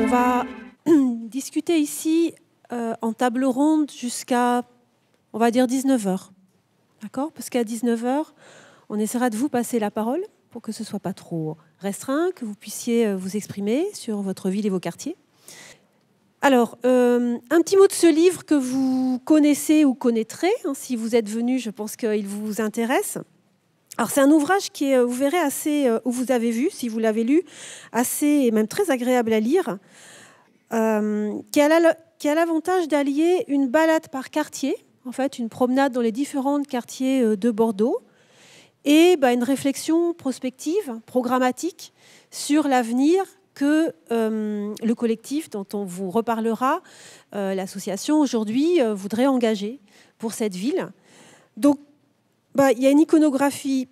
On va discuter ici euh, en table ronde jusqu'à, on va dire, 19h. D'accord? Parce qu'à 19h, on essaiera de vous passer la parole pour que ce ne soit pas trop restreint, que vous puissiez euh, vous exprimer sur votre ville et vos quartiers. Alors, euh, un petit mot de ce livre que vous connaissez ou connaîtrez. Hein, si vous êtes venu, je pense qu'il vous intéresse. Alors, c'est un ouvrage qui est, vous verrez, assez, ou vous avez vu, si vous l'avez lu, assez et même très agréable à lire. Euh, qui a l'avantage d'allier une balade par quartier, en fait une promenade dans les différents quartiers euh, de Bordeaux, et bah, une réflexion prospective, programmatique, sur l'avenir que euh, le collectif dont on vous reparlera, l'association aujourd'hui, voudrait engager pour cette ville. Donc, bah, il y a une iconographie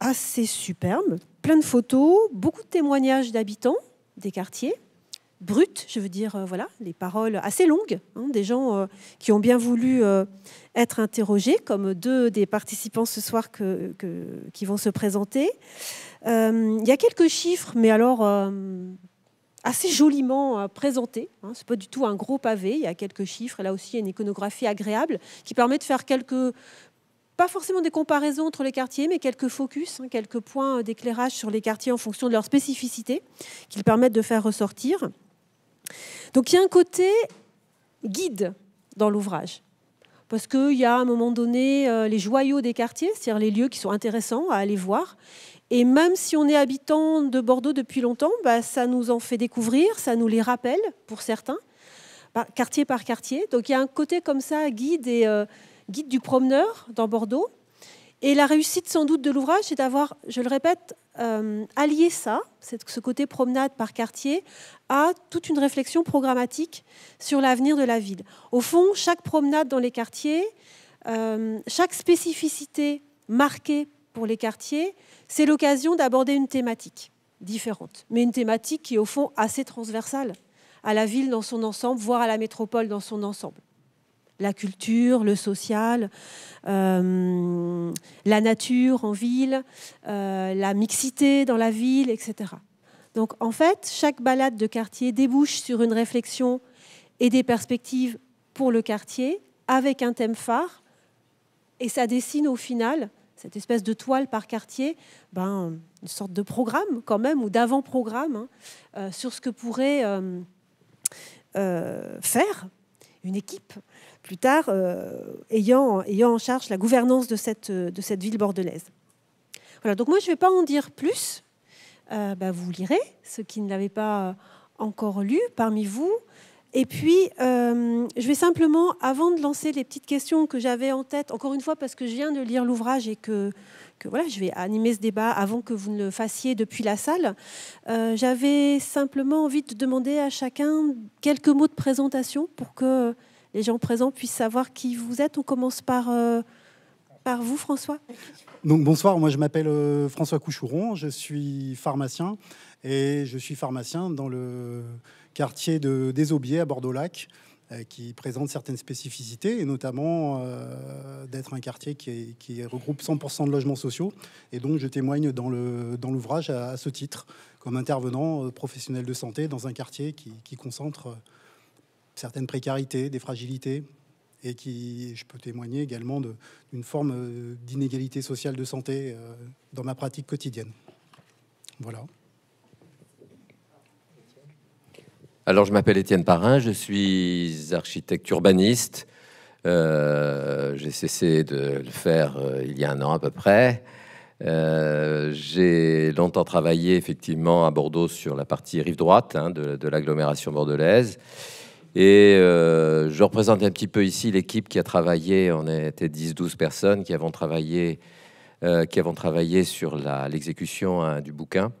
assez superbe, plein de photos, beaucoup de témoignages d'habitants des quartiers brutes, je veux dire, euh, voilà, les paroles assez longues, hein, des gens euh, qui ont bien voulu euh, être interrogés, comme deux des participants ce soir qui vont se présenter. Il y a quelques chiffres, mais alors assez joliment présentés. Hein, Ce n'est pas du tout un gros pavé, il y a quelques chiffres, et là aussi il y a une iconographie agréable qui permet de faire quelques pas forcément des comparaisons entre les quartiers, mais quelques focus, hein, quelques points d'éclairage sur les quartiers en fonction de leur spécificité, qui permettent de faire ressortir. Donc il y a un côté guide dans l'ouvrage. Parce qu'il y a à un moment donné euh, les joyaux des quartiers, c'est-à-dire les lieux qui sont intéressants à aller voir. Et même si on est habitant de Bordeaux depuis longtemps, bah, ça nous en fait découvrir, ça nous les rappelle pour certains, quartier par quartier. Donc il y a un côté comme ça, guide, et, euh, guide du promeneur dans Bordeaux. Et la réussite sans doute de l'ouvrage, c'est d'avoir, je le répète, euh, allié ça, ce côté promenade par quartier, à toute une réflexion programmatique sur l'avenir de la ville. Au fond, chaque promenade dans les quartiers, euh, chaque spécificité marquée pour les quartiers, c'est l'occasion d'aborder une thématique différente, mais une thématique qui est au fond assez transversale à la ville dans son ensemble, voire à la métropole dans son ensemble la culture, le social, euh, la nature en ville, euh, la mixité dans la ville, etc. Donc en fait, chaque balade de quartier débouche sur une réflexion et des perspectives pour le quartier avec un thème phare, et ça dessine au final cette espèce de toile par quartier, ben, une sorte de programme quand même, ou d'avant-programme, hein, euh, sur ce que pourrait faire une équipe plus tard, euh, ayant, ayant en charge la gouvernance de cette, de cette ville bordelaise. Voilà, donc moi, je ne vais pas en dire plus. Euh, bah, vous lirez, ceux qui ne l'avaient pas encore lu parmi vous. Et puis, euh, je vais simplement, avant de lancer les petites questions que j'avais en tête, encore une fois parce que je viens de lire l'ouvrage et que, que, voilà, je vais animer ce débat avant que vous ne le fassiez depuis la salle, j'avais simplement envie de demander à chacun quelques mots de présentation pour que les gens présents puissent savoir qui vous êtes. On commence par, euh, vous, François. Bonsoir, moi je m'appelle euh, François Couchouron, je suis pharmacien et je suis pharmacien dans le quartier de, des Aubiers à Bordeaux-Lac euh, qui présente certaines spécificités et notamment d'être un quartier qui, regroupe 100% de logements sociaux. Et donc je témoigne dans l'ouvrage à, ce titre comme intervenant professionnel de santé dans un quartier qui concentre certaines précarités, des fragilités, et qui, je peux témoigner également d'une forme euh, d'inégalité sociale de santé euh, dans ma pratique quotidienne. Voilà. Alors, je m'appelle Étienne Parrain, je suis architecte urbaniste. Euh, j'ai cessé de le faire il y a un an à peu près. j'ai longtemps travaillé effectivement à Bordeaux sur la partie rive droite hein, de, de l'agglomération bordelaise. Et euh, je représente un petit peu ici l'équipe qui a travaillé, on était 10-12 personnes qui avons travaillé, euh, qui avons travaillé sur l'exécution hein, du bouquin.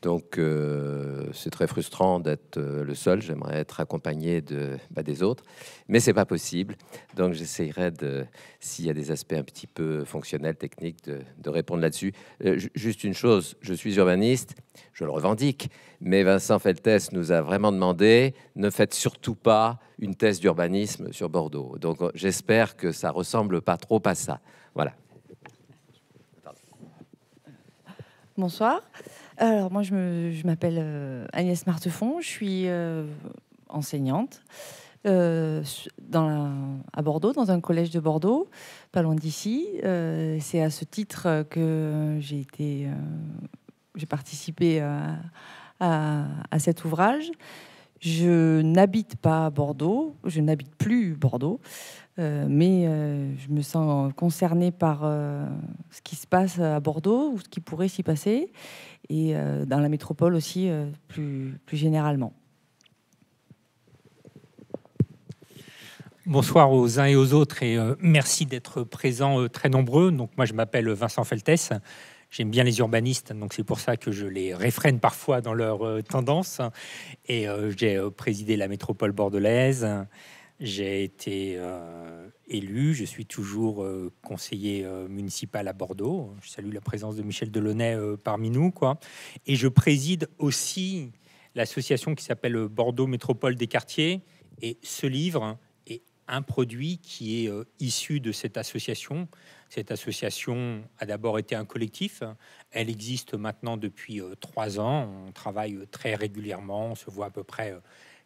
Donc euh, c'est très frustrant d'être le seul, j'aimerais être accompagné bah, des autres, mais c'est pas possible. Donc j'essayerai de, s'il y a des aspects un petit peu fonctionnels, techniques, de, répondre là-dessus. juste une chose, je suis urbaniste, je le revendique, mais Vincent Feltès nous a vraiment demandé ne faites surtout pas une thèse d'urbanisme sur Bordeaux. Donc j'espère que ça ressemble pas trop à ça. Voilà. Bonsoir. Alors moi je m'appelle euh, Agnès Martefond, je suis euh, enseignante euh, à Bordeaux, dans un collège de Bordeaux, pas loin d'ici. C'est à ce titre que j'ai participé à, cet ouvrage. Je n'habite pas Bordeaux, je n'habite plus Bordeaux, mais je me sens concernée par ce qui se passe à Bordeaux ou ce qui pourrait s'y passer et euh, dans la métropole aussi euh, plus, plus généralement. Bonsoir aux uns et aux autres et euh, merci d'être présents très nombreux. Donc moi je m'appelle Vincent Feltès. J'aime bien les urbanistes, donc c'est pour ça que je les réfrène parfois dans leur tendance. Et j'ai présidé la métropole bordelaise. J'ai été euh, élu, je suis toujours euh, conseiller euh, municipal à Bordeaux. Je salue la présence de Michel Delaunay parmi nous. Quoi. Et je préside aussi l'association qui s'appelle Bordeaux Métropole des quartiers. Et ce livre un produit qui est issu de cette association. Cette association a d'abord été un collectif. Elle existe maintenant depuis trois ans. On travaille très régulièrement. On se voit à peu près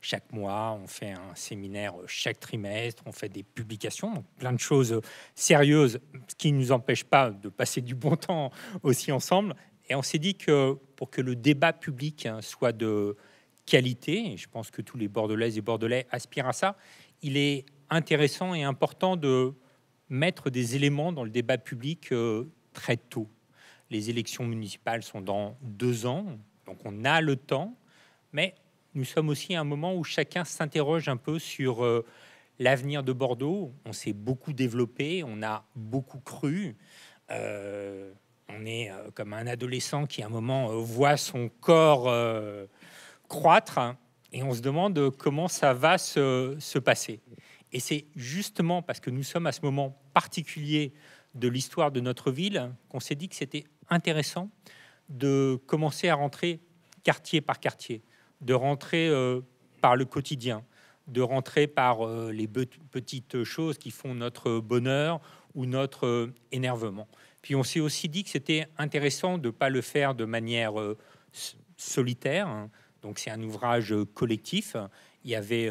chaque mois, on fait un séminaire chaque trimestre, on fait des publications, plein de choses sérieuses, ce qui ne nous empêche pas de passer du bon temps aussi ensemble. Et on s'est dit que pour que le débat public hein, soit de qualité, et je pense que tous les Bordelaises et Bordelais aspirent à ça, il est intéressant et important de mettre des éléments dans le débat public euh, très tôt. Les élections municipales sont dans deux ans, donc on a le temps, mais nous sommes aussi à un moment où chacun s'interroge un peu sur euh, l'avenir de Bordeaux. On s'est beaucoup développé, on a beaucoup cru. Euh, on est comme un adolescent qui à un moment voit son corps croître et on se demande comment ça va se passer. Et c'est justement parce que nous sommes à ce moment particulier de l'histoire de notre ville qu'on s'est dit que c'était intéressant de commencer à rentrer quartier par quartier de rentrer euh, par le quotidien, de rentrer par euh, les petites choses qui font notre bonheur ou notre euh, énervement. Puis on s'est aussi dit que c'était intéressant de ne pas le faire de manière solitaire. Hein. Donc c'est un ouvrage collectif. Il y avait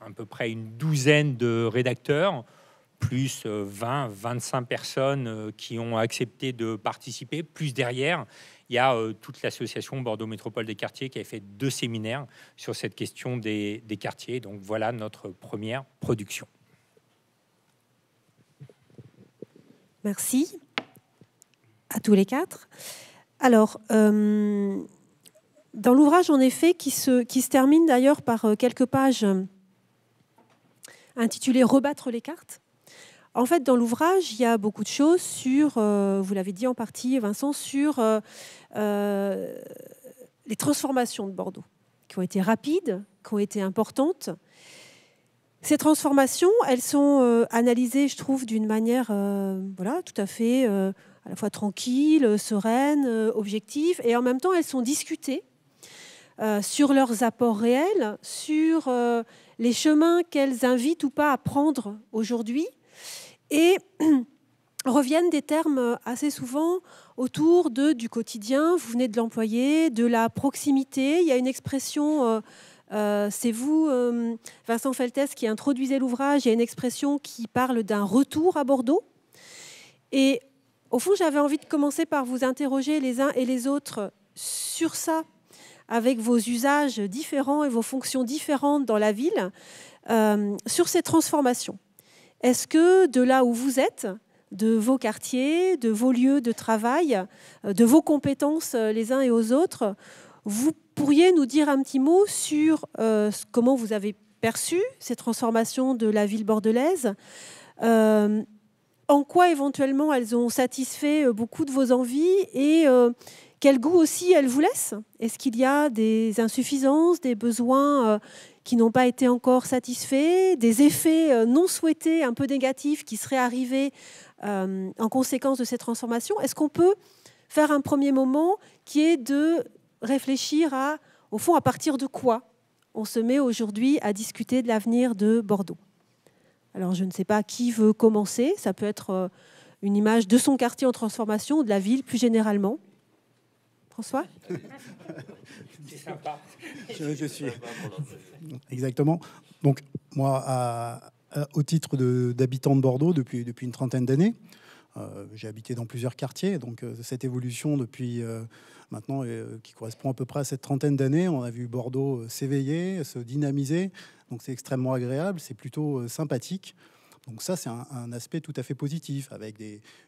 à peu près une douzaine de rédacteurs, plus 20, 25 personnes qui ont accepté de participer, plus derrière, il y a euh, toute l'association Bordeaux Métropole des quartiers qui a fait deux séminaires sur cette question des, quartiers. Donc voilà notre première production. Merci à tous les quatre. Alors, euh, dans l'ouvrage, en effet, qui se, termine d'ailleurs par euh, quelques pages intitulées Rebattre les cartes, en fait, dans l'ouvrage, il y a beaucoup de choses sur, euh, vous l'avez dit en partie, Vincent, sur euh, euh, les transformations de Bordeaux, qui ont été rapides, qui ont été importantes. Ces transformations, elles sont analysées, je trouve, d'une manière voilà, tout à fait à la fois tranquille, sereine, objective, et en même temps, elles sont discutées sur leurs apports réels, sur les chemins qu'elles invitent ou pas à prendre aujourd'hui, et reviennent des termes assez souvent autour de, du quotidien, vous venez de l'employer, de la proximité. Il y a une expression, euh, euh, c'est vous, euh, Vincent Feltès, qui introduisait l'ouvrage, il y a une expression qui parle d'un retour à Bordeaux. Et au fond, j'avais envie de commencer par vous interroger les uns et les autres sur ça, avec vos usages différents et vos fonctions différentes dans la ville, sur ces transformations. Est-ce que de là où vous êtes, de vos quartiers, de vos lieux de travail, euh, de vos compétences euh, les uns et aux autres, vous pourriez nous dire un petit mot sur euh, comment vous avez perçu ces transformations de la ville bordelaise en quoi éventuellement elles ont satisfait beaucoup de vos envies et quel goût aussi elles vous laissent Est-ce qu'il y a des insuffisances, des besoins qui n'ont pas été encore satisfaits, des effets euh, non souhaités, un peu négatifs, qui seraient arrivés euh, en conséquence de ces transformations. Est-ce qu'on peut faire un premier moment qui est de réfléchir à, au fond, à partir de quoi on se met aujourd'hui à discuter de l'avenir de Bordeaux? Alors, je ne sais pas qui veut commencer. Ça peut être euh, une image de son quartier en transformation, de la ville plus généralement. François C'est sympa. Je, je suis. Exactement. Donc, moi, à- à- au titre d'habitant de, Bordeaux depuis, depuis une trentaine d'années, euh, j'ai habité dans plusieurs quartiers. Donc, euh, cette évolution depuis euh, maintenant, euh, qui correspond à peu près à cette trentaine d'années, on a vu Bordeaux s'éveiller, se dynamiser. Donc, c'est extrêmement agréable, c'est plutôt euh, sympathique. Donc ça, c'est un, aspect tout à fait positif, avec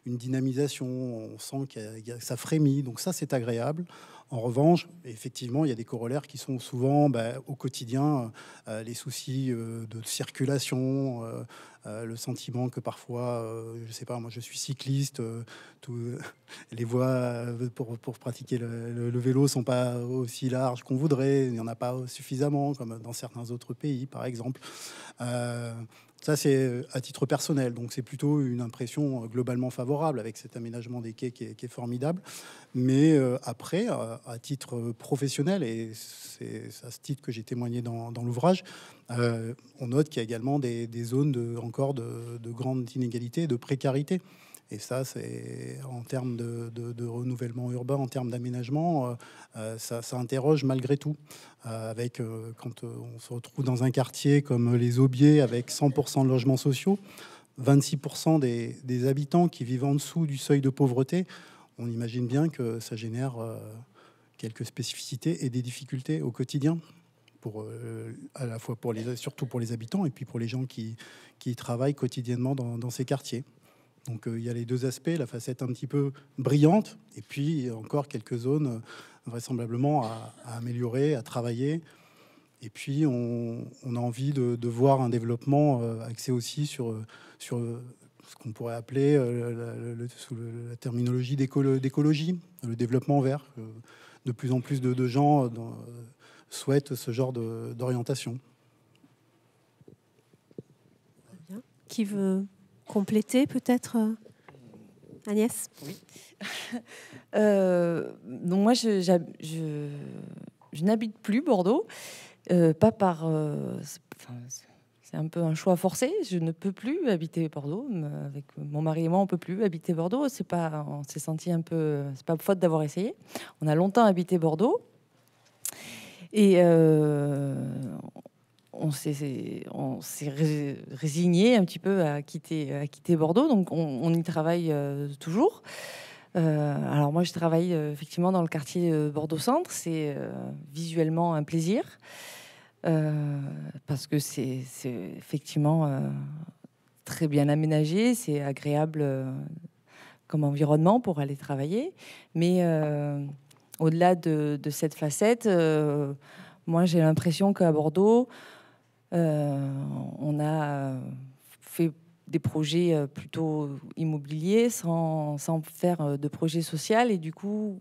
une dynamisation, on sent que ça frémit, donc ça, c'est agréable. En revanche, effectivement, il y a des corollaires qui sont souvent bah, au quotidien, euh, les soucis euh, de circulation, euh, euh, le sentiment que parfois, euh, je sais pas, moi je suis cycliste, euh, les voies euh, pour, pour pratiquer le, le- le vélo sont pas aussi larges qu'on voudrait, il n'y en a pas suffisamment, comme dans certains autres pays, par exemple. Euh, ça, c'est à titre personnel, donc c'est plutôt une impression euh, globalement favorable avec cet aménagement des quais qui est, formidable. Mais euh, après, euh, à titre professionnel, et c'est à ce titre que j'ai témoigné dans, l'ouvrage, euh, on note qu'il y a également des, zones de, encore de, de grande inégalité, de précarité. Et ça, c'est en termes de, renouvellement urbain, en termes d'aménagement, euh, euh, ça, interroge malgré tout. Euh, avec, quand on se retrouve dans un quartier comme les Aubiers, avec 100% de logements sociaux, 26% des, habitants qui vivent en dessous du seuil de pauvreté, on imagine bien que ça génère quelques spécificités et des difficultés au quotidien, à la fois pour les, surtout pour les habitants et puis pour les gens qui, travaillent quotidiennement dans ces quartiers. Donc euh, il y a les deux aspects, la facette un petit peu brillante, et puis encore quelques zones euh, vraisemblablement à, améliorer, à travailler. Et puis on, a envie de, voir un développement euh, axé aussi sur, ce qu'on pourrait appeler la, sous la terminologie d'écolo- d'écologie, le développement vert. De plus en plus de, gens souhaitent ce genre d'orientation. Qui veut compléter peut-être euh, Agnès? Euh, donc moi, je, n'habite plus Bordeaux, euh, pas par. c'est- un peu un choix forcé. Je ne peux plus habiter Bordeaux. Avec mon mari et moi, on peut plus habiter Bordeaux. C'est pas. On s'est senti un peu. C'est pas faute d'avoir essayé. On a longtemps habité Bordeaux. Et on s'est, résigné un petit peu à quitter, à quitter Bordeaux. Donc on, y travaille euh, toujours. Euh, alors moi, je travaille euh, effectivement dans le quartier Bordeaux-Centre. C'est visuellement un plaisir parce que c'est effectivement très bien aménagé, c'est agréable comme environnement pour aller travailler. Mais au-delà de, de cette facette, moi j'ai l'impression qu'à Bordeaux, on a fait des projets euh, plutôt immobiliers sans, faire euh, de projet social et du coup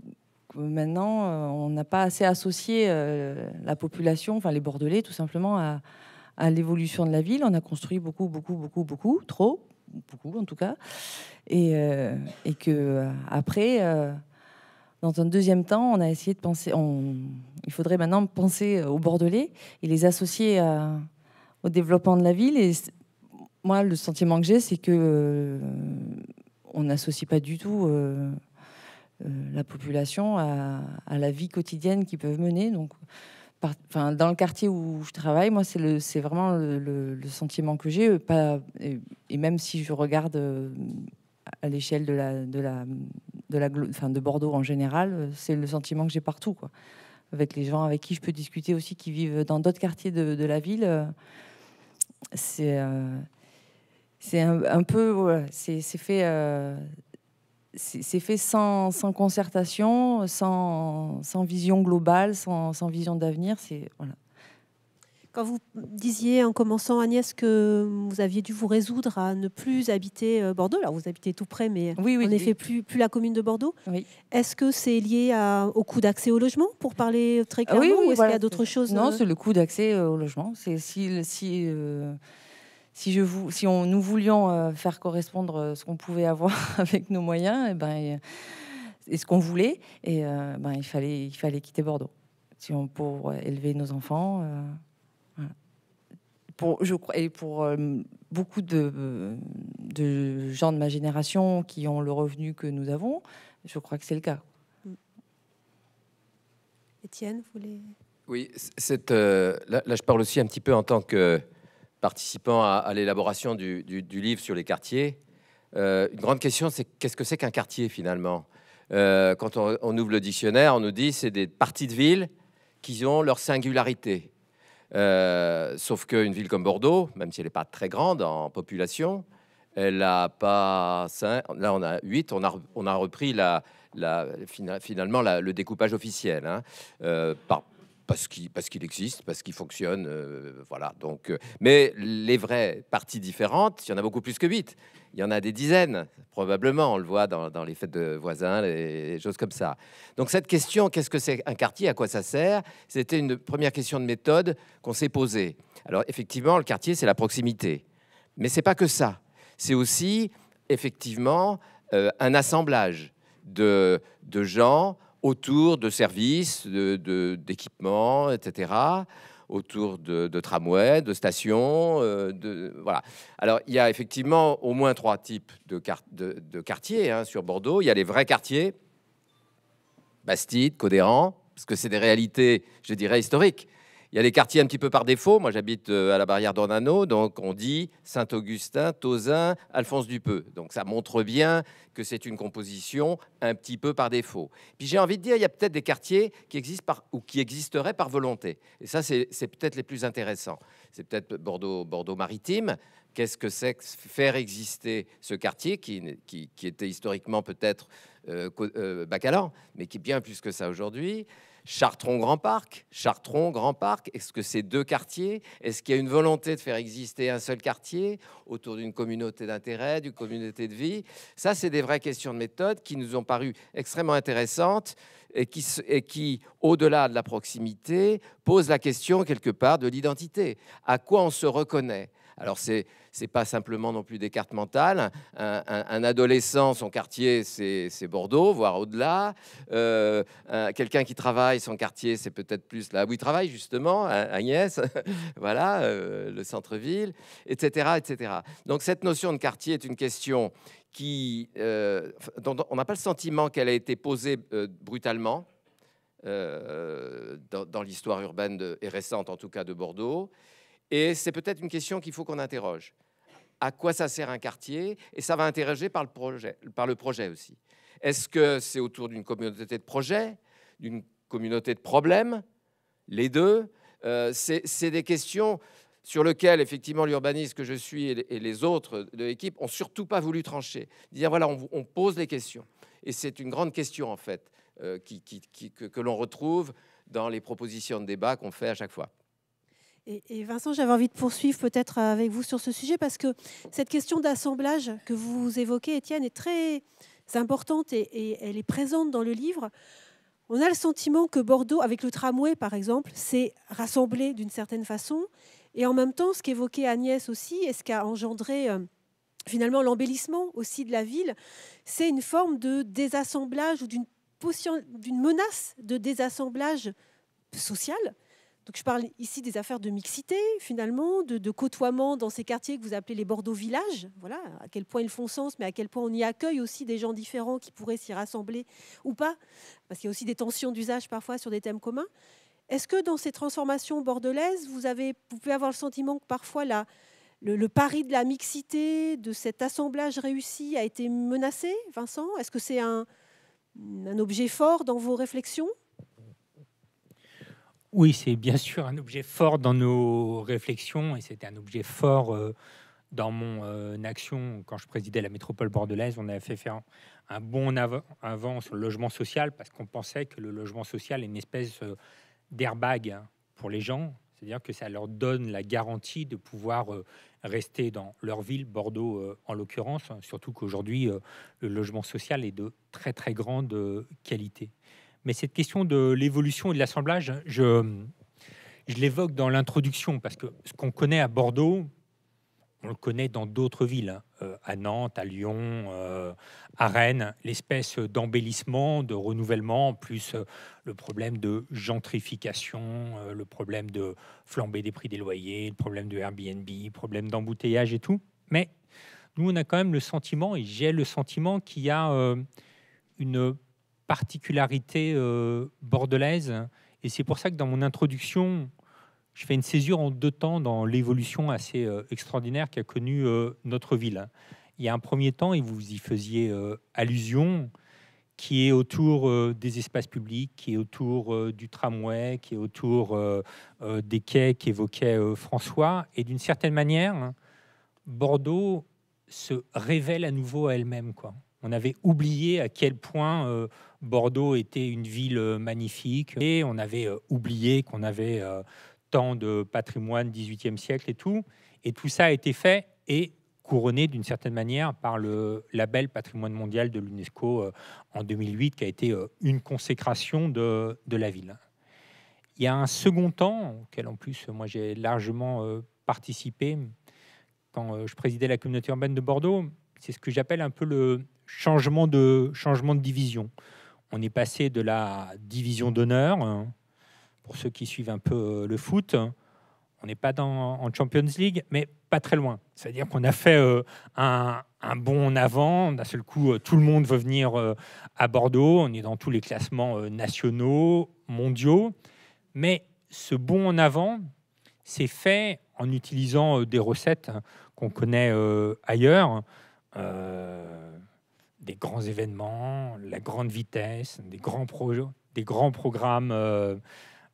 maintenant euh, on n'a pas assez associé euh, la population, enfin les Bordelais tout simplement à, l'évolution de la ville. On a construit beaucoup, beaucoup, beaucoup, beaucoup, trop, beaucoup en tout cas, et, euh, que euh, après, euh, dans un deuxième temps, on a essayé de penser, il faudrait maintenant penser aux Bordelais et les associer à- au développement de la ville. Et moi, le sentiment que j'ai, c'est que euh, on n'associe pas du tout euh, euh, la population à, la vie quotidienne qu'ils peuvent mener. Donc, par- dans le quartier où je travaille, moi, c'est vraiment le, le- le sentiment que j'ai. et, et même si je regarde à l'échelle de la, de la, de la, enfin, de Bordeaux en général, c'est le sentiment que j'ai partout, quoi. Avec les gens avec qui je peux discuter aussi, qui vivent dans d'autres quartiers de, de la ville, c'est euh, c'est un, un peu, c'est c'est fait, c'est c'est fait sans, sans concertation, sans, sans vision globale, sans, sans vision d'avenir. C'est voilà. Quand vous disiez en commençant, Agnès, que vous aviez dû vous résoudre à ne plus habiter euh, Bordeaux, alors vous habitez tout près, mais Oui, oui. en effet, plus, plus la commune de Bordeaux. Est-ce que c'est lié à- au coût d'accès au logement, pour parler très Ah clairement, oui, ou est-ce voilà. qu'il y a d'autres choses Non, euh, c'est le coût d'accès euh, au logement. C'est si si euh, si je vous si on nous voulions faire correspondre ce qu'on pouvait avoir avec nos moyens, et ben et, et ce qu'on voulait, et ben il fallait il fallait quitter Bordeaux. Si on pour élever nos enfants. Voilà. Pour, je crois, et pour euh, beaucoup de, de gens de ma génération qui ont le revenu que nous avons, je crois que c'est le cas. Étienne, vous voulez Oui, c'est, euh, là, je parle aussi un petit peu en tant que participant à, l'élaboration du, livre sur les quartiers. Euh, une grande question, c'est qu'est-ce que c'est qu'un quartier finalement? Euh, Quand on, ouvre le dictionnaire, on nous dit c'est des parties de ville qui ont leur singularité. Sauf qu'une ville comme Bordeaux, même si elle n'est pas très grande en population, elle n'a pas cinq, là on a 8, on a, on a repris finalement le découpage officiel, hein, euh, parce qu'il existe, parce qu'il fonctionne, euh, voilà. Donc, euh, mais les vraies parties différentes, il y en a beaucoup plus que 8. Il y en a des dizaines, probablement. On le voit dans, les fêtes de voisins, les, choses comme ça. Donc cette question, qu'est-ce que c'est un quartier, à quoi ça sert? C'était une première question de méthode qu'on s'est posée. Alors effectivement, le quartier, c'est la proximité, mais c'est pas que ça. C'est aussi effectivement un assemblage de, gens autour de services, d'équipements, de, etc., autour de, tramways, de stations. Euh, voilà. Alors, il y a effectivement au moins trois types de, de quartiers hein, sur Bordeaux. Il y a les vrais quartiers, Bastide, Codéran, parce que c'est des réalités, je dirais, historiques. Il y a des quartiers un petit peu par défaut. Moi, j'habite euh, à la barrière d'Ornano, donc on dit Saint-Augustin, Tozin, Alphonse Dupeux. Donc ça montre bien que c'est une composition un petit peu par défaut. Puis j'ai envie de dire, il y a peut-être des quartiers qui existent ou qui existeraient par volonté. Et ça, c'est peut-être les plus intéressants. C'est peut-être Bordeaux, Bordeaux maritime. Qu'est-ce que c'est faire exister ce quartier qui, qui, était historiquement peut-être euh, euh, Bacalan, mais qui est bien plus que ça aujourd'hui. Chartron Grand Parc, Chartron Grand Parc, est-ce que c'est deux quartiers? Est-ce qu'il y a une volonté de faire exister un seul quartier autour d'une communauté d'intérêt, d'une communauté de vie? Ça, c'est des vraies questions de méthode qui nous ont paru extrêmement intéressantes et qui, et qui au-delà de la proximité, posent la question quelque part de l'identité. À quoi on se reconnaît? Alors, c'est n'est pas simplement non plus des cartes mentales. Un, adolescent, son quartier, c'est Bordeaux, voire au-delà. Euh, quelqu'un qui travaille, son quartier, c'est peut-être plus là où il travaille, justement, Agnès, voilà, euh, le centre-ville, etc., etc. Donc, cette notion de quartier est une question qui, euh, dont on n'a pas le sentiment qu'elle a été posée brutalement. dans, l'histoire urbaine et récente, en tout cas, de Bordeaux. Et c'est peut-être une question qu'il faut qu'on interroge. À quoi ça sert un quartier? Et ça va interroger par le projet, aussi. Est-ce que c'est autour d'une communauté de projets, d'une communauté de problèmes Les deux? Euh, C'est des questions sur lesquelles, effectivement, l'urbaniste que je suis et les autres de l'équipe ont surtout pas voulu trancher. Dire, voilà, on, pose des questions. Et c'est une grande question, en fait, euh, que l'on retrouve dans les propositions de débat qu'on fait à chaque fois. Et, Vincent, j'avais envie de poursuivre peut-être avec vous sur ce sujet parce que cette question d'assemblage que vous évoquez, Étienne, est très importante et, elle est présente dans le livre. On a le sentiment que Bordeaux, avec le tramway par exemple, s'est rassemblé d'une certaine façon. Et en même temps, ce qu'évoquait Agnès aussi, et ce qu'a engendré euh, finalement l'embellissement aussi de la ville, c'est une forme de désassemblage ou d'une menace de désassemblage social donc je parle ici des affaires de mixité, finalement, de, côtoiement dans ces quartiers que vous appelez les Bordeaux villages. Voilà, à quel point ils font sens, mais à quel point on y accueille aussi des gens différents qui pourraient s'y rassembler ou pas, parce qu'il y a aussi des tensions d'usage parfois sur des thèmes communs. Est-ce que dans ces transformations bordelaises, vous, avez, vous pouvez avoir le sentiment que parfois la, le, pari de la mixité, de cet assemblage réussi a été menacé, Vincent? Est-ce que c'est un, un objet fort dans vos réflexions? Oui, c'est bien sûr un objet fort dans nos réflexions et c'était un objet fort euh, dans mon euh, action quand je présidais la métropole bordelaise. On avait fait faire un, bon avant sur le logement social parce qu'on pensait que le logement social est une espèce euh, d'airbag pour les gens, c'est-à-dire que ça leur donne la garantie de pouvoir rester dans leur ville, Bordeaux en l'occurrence, surtout qu'aujourd'hui le logement social est de très très grande qualité. Mais cette question de l'évolution et de l'assemblage, je, je l'évoque dans l'introduction parce que ce qu'on connaît à Bordeaux, on le connaît dans d'autres villes, hein. euh, à Nantes, à Lyon, euh, à Rennes, l'espèce d'embellissement, de renouvellement, plus euh, le problème de gentrification, le problème de flambée des prix des loyers, le problème de Airbnb, le problème d'embouteillage et tout. Mais nous, on a quand même le sentiment, et j'ai le sentiment qu'il y a une particularité euh, bordelaise Et c'est pour ça que dans mon introduction, je fais une césure en deux temps dans l'évolution assez euh, extraordinaire qu'a connue euh, notre ville. Il y a un premier temps, et vous y faisiez allusion, qui est autour des espaces publics, qui est autour du tramway, qui est autour des quais qu'évoquait François. Et d'une certaine manière, Bordeaux se révèle à nouveau à elle-même. On avait oublié à quel point Bordeaux était une ville magnifique et on avait oublié qu'on avait tant de patrimoine 18e siècle et tout. Et tout ça a été fait et couronné d'une certaine manière par le label patrimoine mondial de l'UNESCO euh, en 2008, qui a été euh, une consécration de, de, la ville. Il y a un second temps, auquel en plus moi j'ai largement euh, participé quand je présidais la communauté urbaine de Bordeaux, c'est ce que j'appelle un peu le changement de, changement de division. On est passé de la division d'honneur, hein, pour ceux qui suivent un peu euh, le foot, on n'est pas dans, en Champions League, mais pas très loin. C'est-à-dire qu'on a fait euh, un, bond en avant. D'un seul coup, euh, tout le monde veut venir à Bordeaux. On est dans tous les classements nationaux, mondiaux. Mais ce bond en avant, c'est fait en utilisant des recettes qu'on connaît ailleurs. Des grands événements, la grande vitesse, des grands, projets, des grands programmes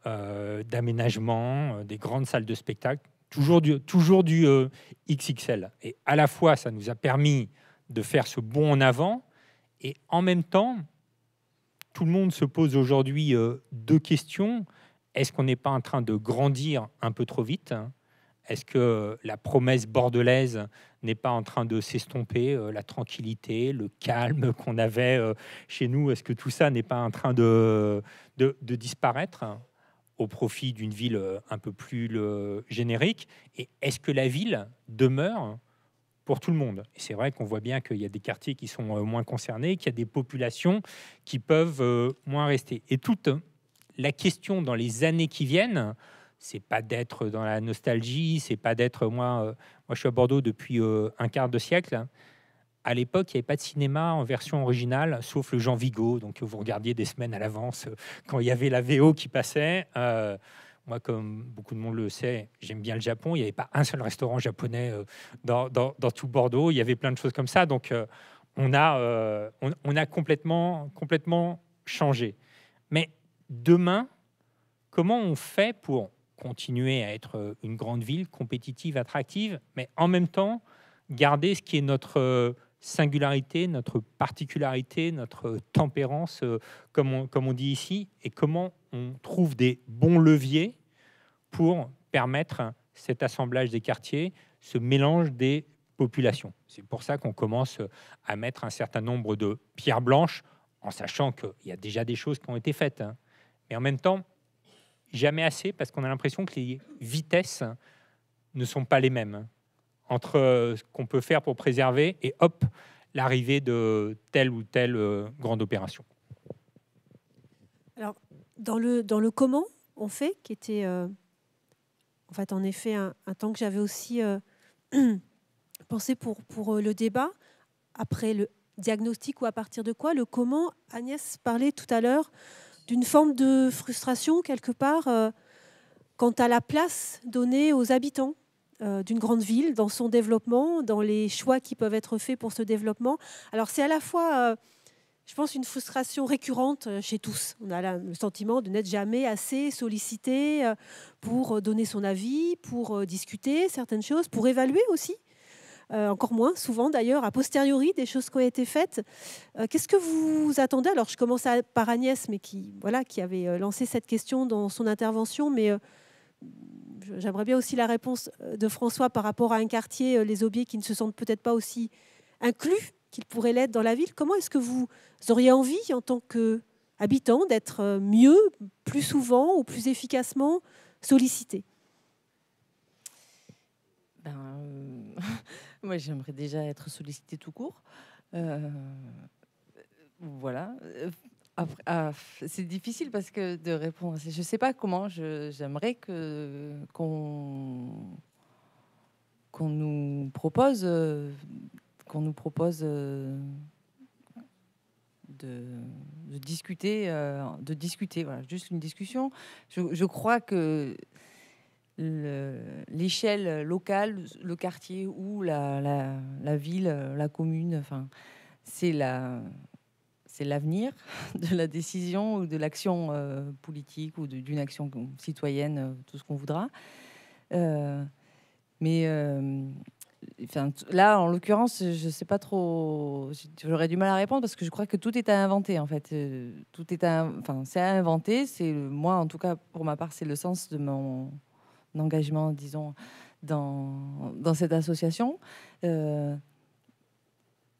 euh, d'aménagement, euh, des grandes salles de spectacle, toujours du, euh, XXL. Et à la fois, ça nous a permis de faire ce bond en avant, et en même temps, tout le monde se pose aujourd'hui deux questions. Est-ce qu'on n'est pas en train de grandir un peu trop vite? Est-ce que la promesse bordelaise n'est pas en train de s'estomper La tranquillité, le calme qu'on avait chez nous, est-ce que tout ça n'est pas en train de, disparaître au profit d'une ville euh, un peu plus générique? Et est-ce que la ville demeure pour tout le monde? Et c'est vrai qu'on voit bien qu'il y a des quartiers qui sont euh, moins concernés, qu'il y a des populations qui peuvent euh, moins rester. Et toute la question dans les années qui viennent, c'est pas d'être dans la nostalgie, c'est pas d'être moi. moi, je suis à Bordeaux depuis un quart de siècle à l'époque, il n'y avait pas de cinéma en version originale, sauf le Jean Vigo. Donc, vous regardiez des semaines à l'avance euh, quand il y avait la VO qui passait. Euh, moi, comme beaucoup de monde le sait, j'aime bien le Japon. Il n'y avait pas un seul restaurant japonais euh, dans, tout Bordeaux. Il y avait plein de choses comme ça. Donc, on, a, on, a complètement, complètement changé. Mais demain, comment on fait pour continuer à être une grande ville compétitive, attractive, mais en même temps garder ce qui est notre singularité, notre particularité, notre tempérance, euh, comme, on, comme on dit ici, et comment on trouve des bons leviers pour permettre cet assemblage des quartiers, ce mélange des populations. C'est pour ça qu'on commence à mettre un certain nombre de pierres blanches, en sachant qu'il y a déjà des choses qui ont été faites. Hein. Mais en même temps, jamais assez, parce qu'on a l'impression que les vitesses ne sont pas les mêmes entre euh, ce qu'on peut faire pour préserver et hop, l'arrivée de telle ou telle euh, grande opération. Alors, dans le, dans le comment on fait, qui était euh, en fait en effet un, temps que j'avais aussi pensé pour, pour le débat, après le diagnostic ou à partir de quoi, le comment, Agnès parlait tout à l'heure d'une forme de frustration quelque part quant à la place donnée aux habitants euh, d'une grande ville, dans son développement, dans les choix qui peuvent être faits pour ce développement. Alors c'est à la fois, euh, je pense, une frustration récurrente euh, chez tous. On a le sentiment de n'être jamais assez sollicité pour donner son avis, pour discuter certaines choses, pour évaluer aussi. Encore moins souvent d'ailleurs, a posteriori, des choses qui ont été faites. Qu'est-ce que vous attendez? Alors, je commence par Agnès, mais qui, voilà, qui avait lancé cette question dans son intervention, mais J'aimerais bien aussi la réponse euh, de François par rapport à un quartier, euh, les Aubiers, qui ne se sentent peut-être pas aussi inclus qu'ils pourraient l'être dans la ville. Comment est-ce que vous auriez envie, en tant qu'habitant, d'être euh, mieux, plus souvent ou plus efficacement sollicité? Ben, Moi, j'aimerais déjà être sollicité tout court. voilà. Ah, c'est difficile parce que de répondre. Je ne sais pas comment. J'aimerais qu'on qu'on nous propose qu'on nous propose de, discuter, de discuter, voilà, juste une discussion. Je crois que l'échelle locale, le quartier ou la, ville, la commune, enfin, c'est la l'avenir de la décision ou de l'action euh, politique ou d'une action citoyenne, euh, tout ce qu'on voudra. Euh, mais là, en l'occurrence, je ne sais pas trop. J'aurais du mal à répondre parce que je crois que tout est à inventer en fait. Tout est enfin, c'est à inventer. C'est moi, en tout cas, pour ma part, c'est le sens de mon engagement, disons, dans, dans cette association. Euh,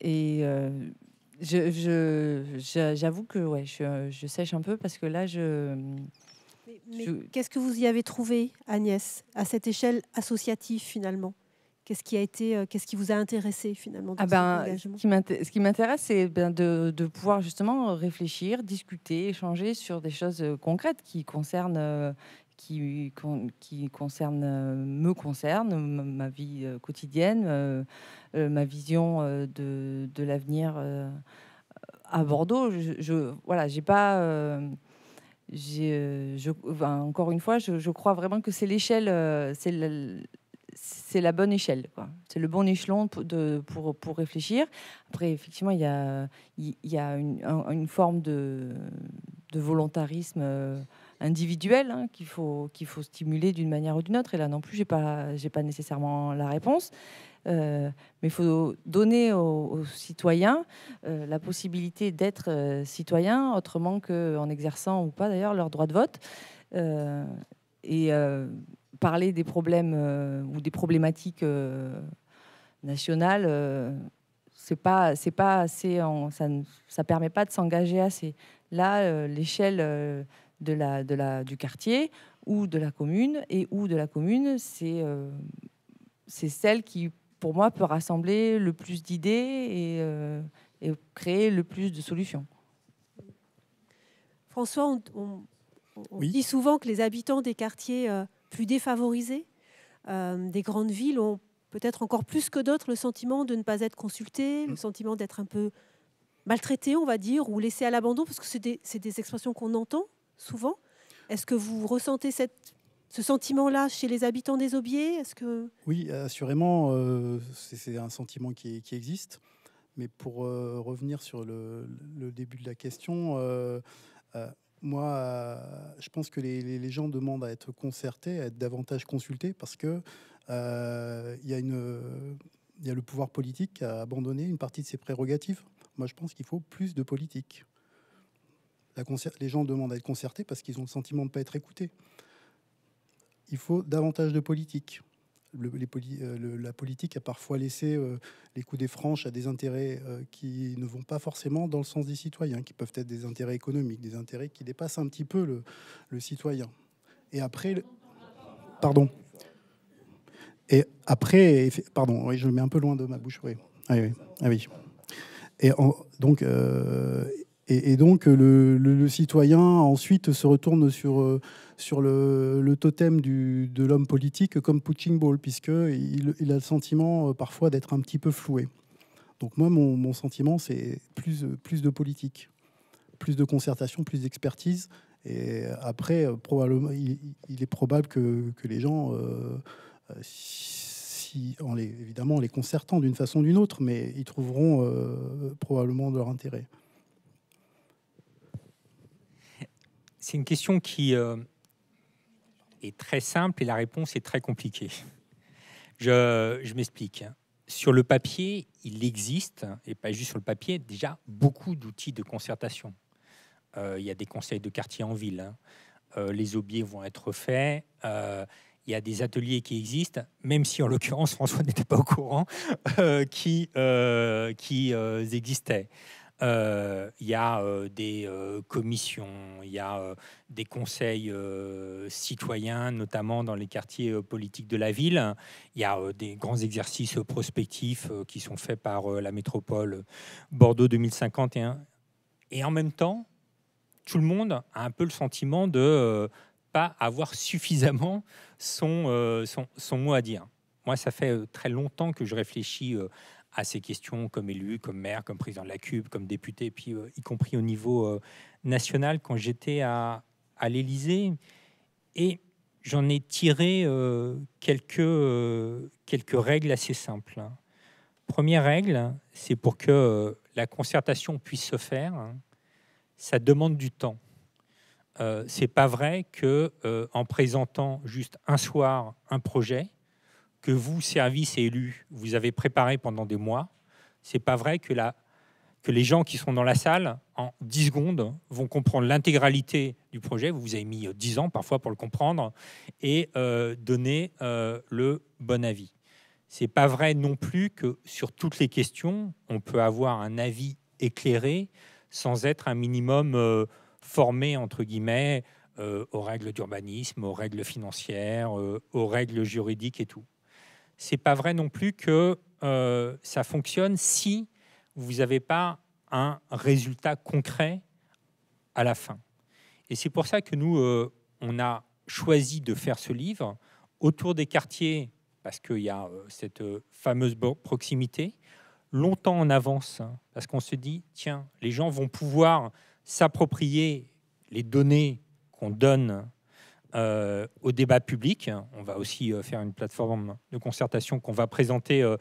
et euh, je, j'avoue que ouais, je, je, sèche un peu parce que là, je. Mais, qu'est-ce que vous y avez trouvé, Agnès, à cette échelle associative finalement? Qu'est-ce qui a été, euh, qu'est-ce qui vous a intéressé finalement ah ben, Ce qui m'intéresse, c'est ben, de, de, pouvoir justement réfléchir, discuter, échanger sur des choses concrètes qui concernent qui, concerne, euh, me concerne, ma vie euh, quotidienne, euh, ma vision de, de l'avenir à Bordeaux. Voilà, j'ai pas. je, encore une fois, je, crois vraiment que c'est l'échelle, c'est la, c'est la bonne échelle, C'est le bon échelon pour, pour, pour réfléchir. Après, effectivement, il y a, il y a une, une forme de, de volontarisme individuel hein, qu'il faut, qu'il faut stimuler d'une manière ou d'une autre. Et là non plus, je n'ai pas, pas nécessairement la réponse. Euh, mais il faut donner aux, citoyens euh, la possibilité d'être euh, citoyens autrement qu'en exerçant ou pas d'ailleurs leur droit de vote. et parler des problèmes ou des problématiques nationales, c'est pas, c'est pas assez, ça ne ça permet pas de s'engager assez. Là, l'échelle de la, de la, du quartier ou de la commune. Et ou de la commune, c'est euh, c'est celle qui, pour moi, peut rassembler le plus d'idées et, euh, et, créer le plus de solutions. François, on, dit souvent que les habitants des quartiers euh, plus défavorisés des grandes villes ont peut-être encore plus que d'autres le sentiment de ne pas être consultés, le mmh. sentiment d'être un peu maltraités, on va dire, ou laissés à l'abandon, parce que c'est des, des, expressions qu'on entend souvent. Est-ce que vous ressentez ce sentiment-là chez les habitants des Aubiers? Est-ce que oui, assurément, euh, c'est un sentiment qui, existe. Mais pour euh, revenir sur le, début de la question, euh, moi, je pense que les, gens demandent à être concertés, à être davantage consultés, parce que il y a y a le pouvoir politique qui a abandonné une partie de ses prérogatives. Moi, je pense qu'il faut plus de politique les gens demandent à être concertés parce qu'ils ont le sentiment de ne pas être écoutés. Il faut davantage de politique. Euh, la politique a parfois laissé euh, les coups des franches à des intérêts euh, qui ne vont pas forcément dans le sens des citoyens, qui peuvent être des intérêts économiques, des intérêts qui dépassent un petit peu le, citoyen. Et après, pardon. Et après, pardon, oui, je le mets un peu loin de ma bouche, oui. Ah oui, ah oui. Et donc, et, donc le, citoyen ensuite se retourne sur, euh, sur le, totem de l'homme politique comme punching ball, puisqu'il il a le sentiment euh, parfois d'être un petit peu floué. Donc moi, mon, sentiment, c'est plus, plus de politique, plus de concertation, plus d'expertise. Et après, probablement, il, est probable que, que les gens, euh, évidemment en les concertant d'une façon ou d'une autre, mais ils trouveront probablement leur intérêt. C'est une question qui euh, est très simple et la réponse est très compliquée. Je, m'explique. Sur le papier, il existe, et pas juste sur le papier, déjà beaucoup d'outils de concertation. Euh, il y a des conseils de quartier en ville. Hein. Euh, les aubiers vont être faits. il y a des ateliers qui existent, même si en l'occurrence François n'était pas au courant, qui, qui existaient. Euh, il y a euh, des euh, commissions, il y a des conseils citoyens, notamment dans les quartiers politiques de la ville. Il y a des grands exercices prospectifs qui sont faits par la métropole Bordeaux 2051. Et en même temps, tout le monde a un peu le sentiment de pas avoir suffisamment son, son, mot à dire. Moi, ça fait très longtemps que je réfléchis à ces questions comme élu, comme maire, comme président de la CUB, comme député, puis y compris au niveau national quand j'étais à, l'Élysée. Et j'en ai tiré quelques, quelques règles assez simples. Première règle, c'est pour que la concertation puisse se faire, ça demande du temps. Euh, c'est pas vrai que euh, en présentant juste un soir un projet que vous, service et élus, vous avez préparé pendant des mois, c'est pas vrai que, les gens qui sont dans la salle, en 10 secondes, vont comprendre l'intégralité du projet. Vous avez mis 10 ans parfois pour le comprendre et euh, donner le bon avis. C'est pas vrai non plus que sur toutes les questions, on peut avoir un avis éclairé sans être un minimum formés, entre guillemets, euh, aux règles d'urbanisme, aux règles financières, euh, aux règles juridiques et tout. C'est pas vrai non plus que euh, ça fonctionne si vous n'avez pas un résultat concret à la fin. Et c'est pour ça que nous, on a choisi de faire ce livre autour des quartiers, parce qu'il y a cette fameuse proximité, longtemps en avance, hein, parce qu'on se dit, tiens, les gens vont pouvoir s'approprier les données qu'on donne euh, au débat public. On va aussi euh, faire une plateforme de concertation qu'on va présenter, euh,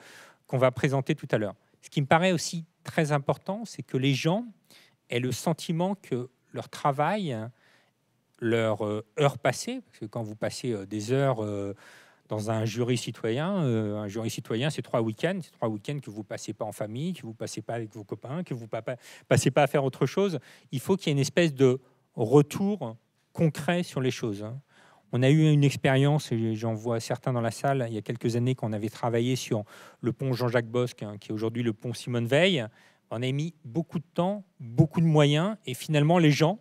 qu'on va présenter tout à l'heure. Ce qui me paraît aussi très important, c'est que les gens aient le sentiment que leur travail, leur heure passée, parce que quand vous passez des heures dans un jury citoyen. Un jury citoyen, c'est trois week-ends. C'est trois week-ends que vous passez pas en famille, que vous passez pas avec vos copains, que vous passez pas à faire autre chose. Il faut qu'il y ait une espèce de retour concret sur les choses. Hein. On a eu une expérience, et j'en vois certains dans la salle, il y a quelques années qu'on avait travaillé sur le pont Jean-Jacques Bosque, hein, qui est aujourd'hui le pont Simone Veil. On a mis beaucoup de temps, beaucoup de moyens, et finalement les gens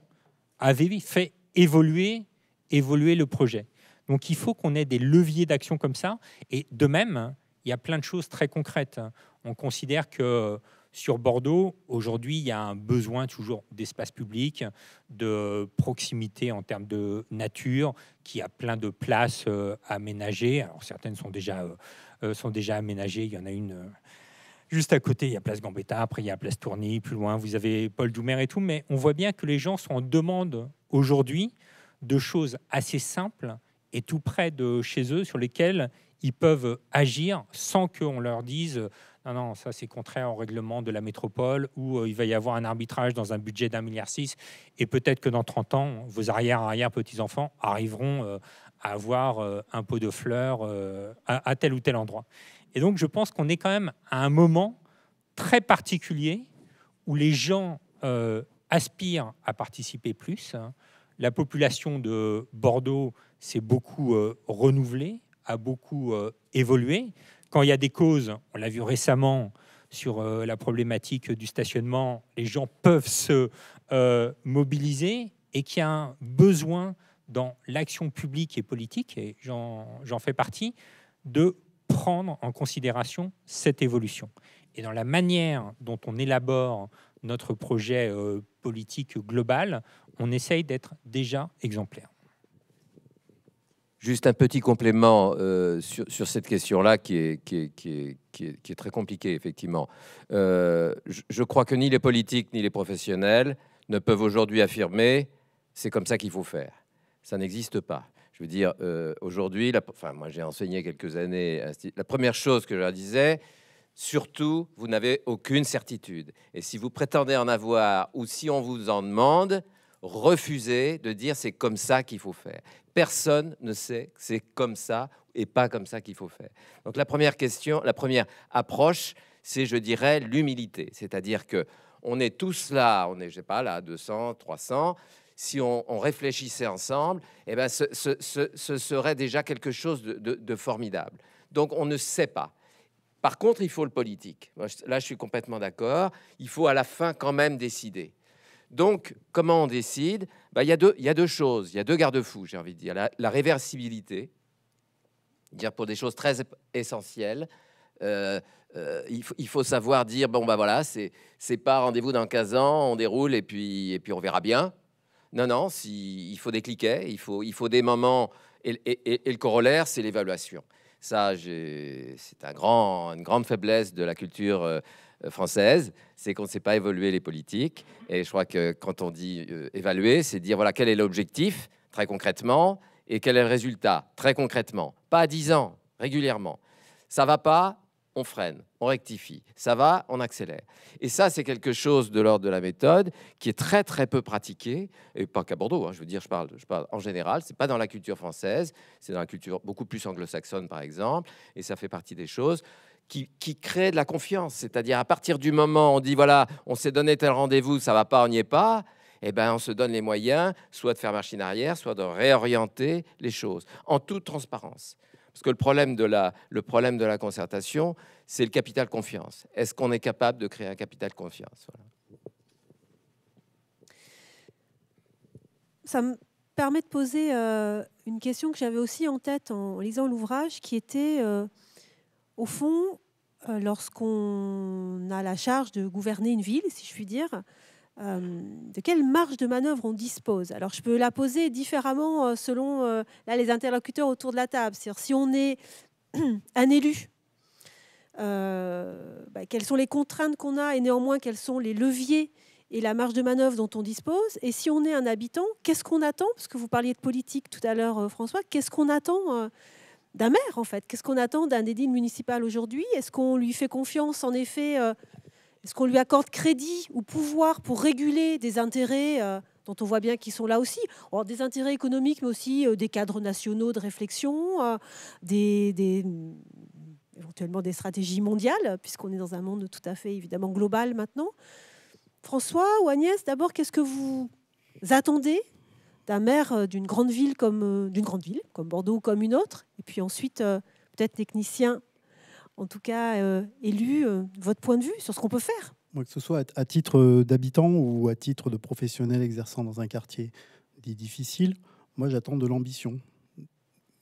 avaient fait évoluer, évoluer le projet. Donc il faut qu'on ait des leviers d'action comme ça. Et de même, il y a plein de choses très concrètes. On considère que sur Bordeaux, aujourd'hui, il y a un besoin toujours d'espace public, de proximité en termes de nature, qui a plein de places euh, aménagées. Certaines sont déjà, euh, euh, sont déjà aménagées. Il y en a une juste à côté, il y a Place Gambetta, après il y a Place Tourny, plus loin, vous avez Paul Doumer et tout. Mais on voit bien que les gens sont en demande aujourd'hui de choses assez simples et tout près de chez eux sur lesquels ils peuvent agir sans qu'on leur dise non, non, ça c'est contraire au règlement de la métropole ou euh, il va y avoir un arbitrage dans un budget d'un milliard six et peut-être que dans 30 ans, vos arrière-arrière-petits-enfants arriveront euh, à avoir euh, un pot de fleurs à, tel ou tel endroit. Et donc je pense qu'on est quand même à un moment très particulier où les gens aspirent à participer plus. La population de Bordeaux s'est beaucoup euh, renouvelé, a beaucoup évolué. Quand il y a des causes, on l'a vu récemment sur euh, la problématique du stationnement, les gens peuvent se mobiliser et qu'il y a un besoin dans l'action publique et politique, et j'en fais partie, de prendre en considération cette évolution. Et dans la manière dont on élabore notre projet politique global, on essaye d'être déjà exemplaire. Juste un petit complément euh, sur, cette question-là qui est, très compliquée, effectivement. Euh, je, crois que ni les politiques ni les professionnels ne peuvent aujourd'hui affirmer c'est comme ça qu'il faut faire. Ça n'existe pas. Je veux dire, euh, aujourd'hui, moi j'ai enseigné quelques années, la première chose que je leur disais, surtout, vous n'avez aucune certitude. Et si vous prétendez en avoir, ou si on vous en demande, refusez de dire c'est comme ça qu'il faut faire. Personne ne sait que c'est comme ça et pas comme ça qu'il faut faire. Donc la première question, la première approche, c'est je dirais l'humilité, c'est-à-dire que on est tous là, on est je sais pas là 200, 300. Si on, réfléchissait ensemble, eh ben ce, serait déjà quelque chose de formidable. Donc on ne sait pas. Par contre, il faut le politique. Là, je suis complètement d'accord. Il faut à la fin quand même décider. Donc, comment on décide? Bah, y a deux, choses, il y a deux garde-fous, j'ai envie de dire. La, réversibilité, dire pour des choses très essentielles. Euh, euh, il, faut, savoir dire bon bah voilà c'est pas rendez-vous dans 15 ans on déroule et puis et puis on verra bien non non il faut des cliquets il faut il faut des moments et, le corollaire c'est l'évaluation Ça, c'est une grande faiblesse de la culture euh, française, c'est qu'on ne sait pas évoluer les politiques. Et je crois que quand on dit euh, évaluer, c'est dire voilà quel est l'objectif très concrètement et quel est le résultat très concrètement. Pas à 10 ans, régulièrement. Ça va pas, on freine, on rectifie. Ça va, on accélère. Et ça, c'est quelque chose de l'ordre de la méthode qui est très très peu pratiqué, et pas qu'à Bordeaux. Hein, je veux dire, je parle, je parle en général. C'est pas dans la culture française, c'est dans la culture beaucoup plus anglo-saxonne, par exemple, et ça fait partie des choses. Qui, créent de la confiance, c'est-à-dire à partir du moment où on dit voilà, on s'est donné tel rendez-vous, ça va pas, on n'y est pas, eh ben, on se donne les moyens, soit de faire machine arrière, soit de réorienter les choses, en toute transparence. Parce que le problème de la, le problème de la concertation, c'est le capital confiance. Est-ce qu'on est capable de créer un capital confiance? Ça me permet de poser euh, une question que j'avais aussi en tête en lisant l'ouvrage, qui était, euh, au fond, euh, lorsqu'on a la charge de gouverner une ville, si je puis dire, euh, de quelle marge de manœuvre on dispose? Alors, je peux la poser différemment euh, selon les interlocuteurs autour de la table. Si on est un élu, bah, quelles sont les contraintes qu'on a et néanmoins quels sont les leviers et la marge de manœuvre dont on dispose? Et si on est un habitant, qu'est-ce qu'on attend? Parce que vous parliez de politique tout à l'heure, François. Qu'est-ce qu'on attend d'un maire, en fait. Qu'est-ce qu'on attend d'un édile municipal aujourd'hui? Est-ce qu'on lui fait confiance, en effet est-ce qu'on lui accorde crédit ou pouvoir pour réguler des intérêts euh, dont on voit bien qu'ils sont là aussi? Des intérêts économiques, mais aussi euh, des cadres nationaux de réflexion, euh, des, éventuellement des stratégies mondiales, puisqu'on est dans un monde tout à fait évidemment global maintenant. François ou Agnès, d'abord, qu'est-ce que vous attendez d'un maire d'une grande ville comme d'une grande ville comme Bordeaux ou comme une autre Et puis ensuite, peut-être technicien en tout cas euh, élu, euh, votre point de vue sur ce qu'on peut faire Moi, Que ce soit à, titre d'habitant ou à titre de professionnel exerçant dans un quartier dit difficile, moi j'attends de l'ambition.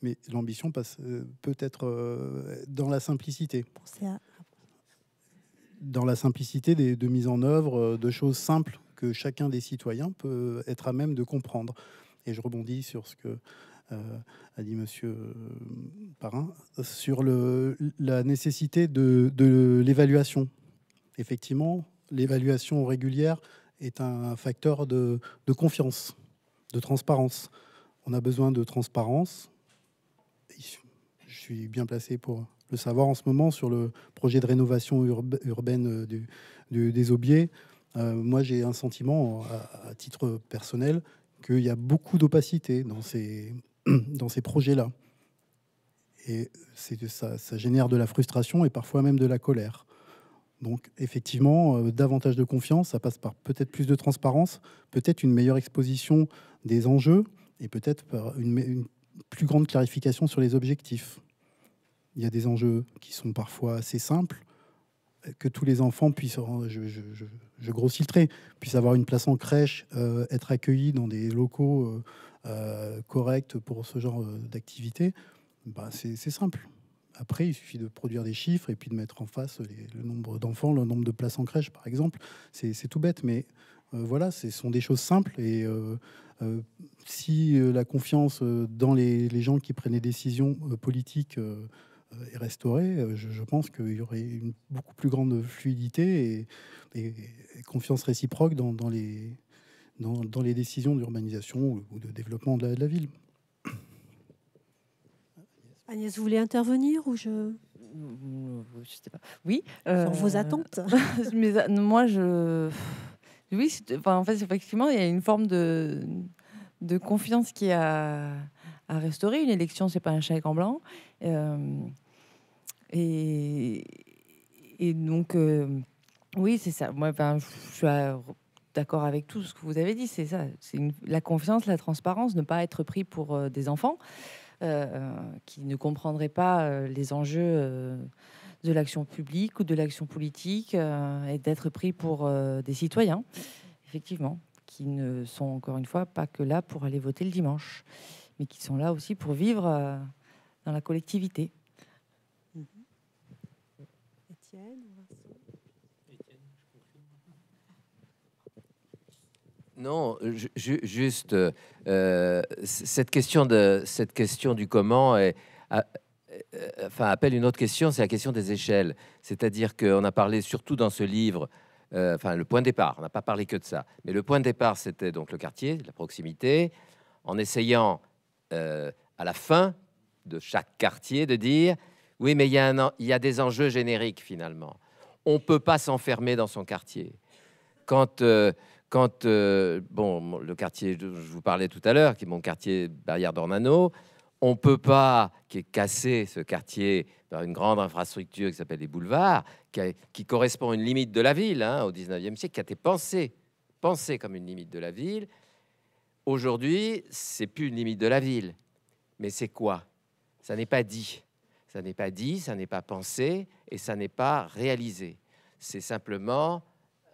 Mais l'ambition passe euh, peut-être dans la simplicité. Dans la simplicité des, de mise en œuvre de choses simples que chacun des citoyens peut être à même de comprendre. Et je rebondis sur ce que euh, a dit Monsieur euh, Parrain, sur le, la nécessité de, l'évaluation. Effectivement, l'évaluation régulière est un facteur de, confiance, de transparence. On a besoin de transparence. Je suis bien placé pour le savoir en ce moment sur le projet de rénovation urbaine du, des Aubiers. Euh, moi, j'ai un sentiment, à, titre personnel, qu'il y a beaucoup d'opacité dans ces, dans ces projets-là. Et ça, ça génère de la frustration et parfois même de la colère. Donc effectivement, euh, davantage de confiance, ça passe par peut-être plus de transparence, peut-être une meilleure exposition des enjeux et peut-être une, plus grande clarification sur les objectifs. Il y a des enjeux qui sont parfois assez simples, que tous les enfants puissent, je, grossis le trait, puissent avoir une place en crèche, euh, être accueillis dans des locaux euh, euh, correct pour ce genre d'activité, bah, c'est simple. Après, il suffit de produire des chiffres et puis de mettre en face le nombre d'enfants, le nombre de places en crèche, par exemple. C'est tout bête, mais voilà, ce sont des choses simples. Et si la confiance dans les, gens qui prennent les décisions politiques est restaurée, je, pense qu'il y aurait une beaucoup plus grande fluidité et, confiance réciproque dans les, dans, les décisions d'urbanisation ou de développement de la, ville. Agnès, vous voulez intervenir ou je... je sais pas. Oui. Sur vos euh, attentes mais, Moi, je... Oui, enfin, en fait, effectivement, il y a une forme de, de confiance qui a à restaurer. Une élection, c'est pas un chèque en blanc. Euh, et, donc, euh, oui, c'est ça. Moi, ben, je suis d'accord avec tout ce que vous avez dit. C'est ça, c'est la confiance, la transparence, ne pas être pris pour euh, des enfants euh, qui ne comprendraient pas les enjeux de l'action publique ou de l'action politique et d'être pris pour des citoyens, effectivement, qui ne sont encore une fois pas que là pour aller voter le dimanche, mais qui sont là aussi pour vivre dans la collectivité. Étienne Non, juste euh, cette, question de, cette question du comment est, enfin, appelle une autre question, c'est la question des échelles. C'est-à-dire qu'on a parlé surtout dans ce livre, euh, enfin le point de départ, on n'a pas parlé que de ça, mais le point de départ, c'était donc le quartier, la proximité, en essayant euh, à la fin de chaque quartier de dire, oui, mais il y, a il y a des enjeux génériques finalement. On peut pas s'enfermer dans son quartier. Quand euh, quand bon, le quartier, je vous parlais tout à l'heure, qui est mon quartier Barrière d'Ornano, on peut pas, qui est cassé ce quartier par une grande infrastructure qui s'appelle les boulevards, qui, correspond à une limite de la ville hein, au 19e siècle, qui a été pensée, pensée comme une limite de la ville. Aujourd'hui, c'est plus une limite de la ville. Mais c'est quoi? Ça n'est pas dit. Ça n'est pas dit, ça n'est pas pensé et ça n'est pas réalisé. C'est simplement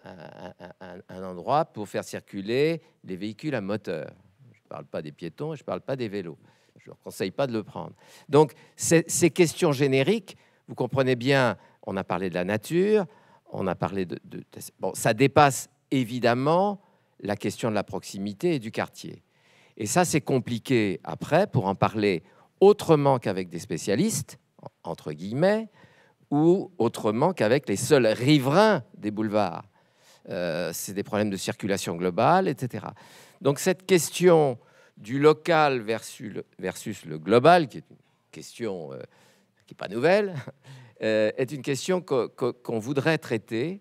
un, endroit pour faire circuler les véhicules à moteur. Je ne parle pas des piétons, je ne parle pas des vélos. Je ne conseille pas de le prendre. Donc, ces, questions génériques, vous comprenez bien, on a parlé de la nature, on a parlé de, Bon, ça dépasse évidemment la question de la proximité et du quartier. Et ça, c'est compliqué après pour en parler autrement qu'avec des spécialistes, entre guillemets, ou autrement qu'avec les seuls riverains des boulevards. Euh, c'est des problèmes de circulation globale, etc. Donc cette question du local versus le, global, qui est une question euh, qui n'est pas nouvelle, euh, est une question qu'on voudrait traiter,